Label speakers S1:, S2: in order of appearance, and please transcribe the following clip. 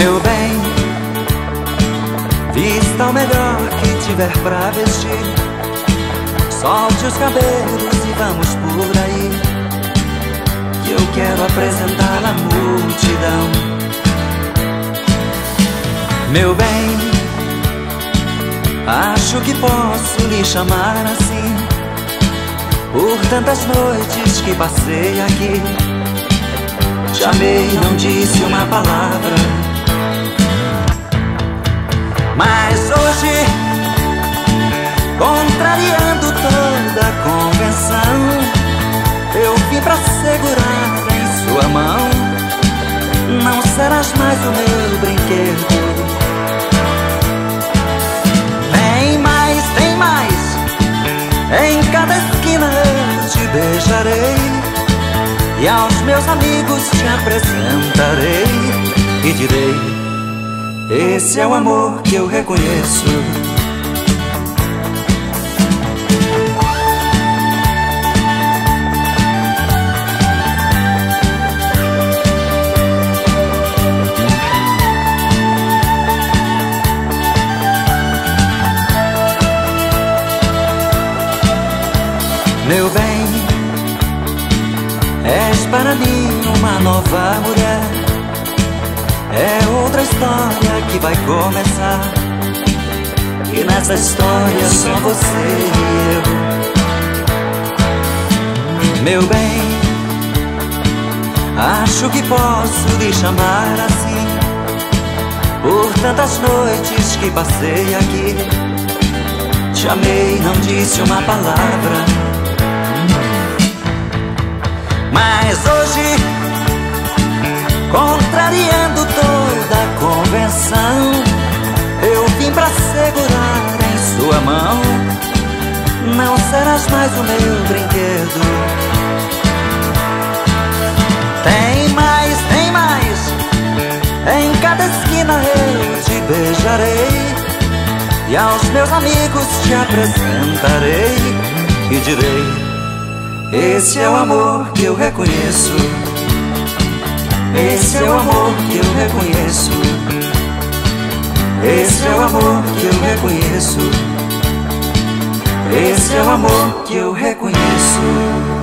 S1: Meu bem, vista o melhor que tiver pra vestir. Solte os cabelos e vamos por aí. Que eu quero apresentar a multidão. Meu bem, acho que posso lhe chamar assim. Por tantas noites que passei aqui. Te amei, não disse uma palavra. Serás mais o meu brinquedo. Tem mais, tem mais. Em cada esquina te beijarei. E aos meus amigos te apresentarei e direi esse é o amor que eu reconheço. Meu bem, és para mim uma nova mulher é outra história que vai começar. E nessa história só você e eu. Meu bem, acho que posso lhe chamar assim. Por tantas noites que passei aqui. Te amei, não disse uma palavra. Mas hoje, contrariando eu vim pra segurar em sua mão. Não serás mais o meu brinquedo. Tem mais, tem mais. Em cada esquina eu te beijarei. E aos meus amigos te apresentarei e direi: Esse é o amor que eu reconheço. Esse é o amor que eu reconheço. Esse é o amor que eu reconheço. Esse é o amor que eu reconheço.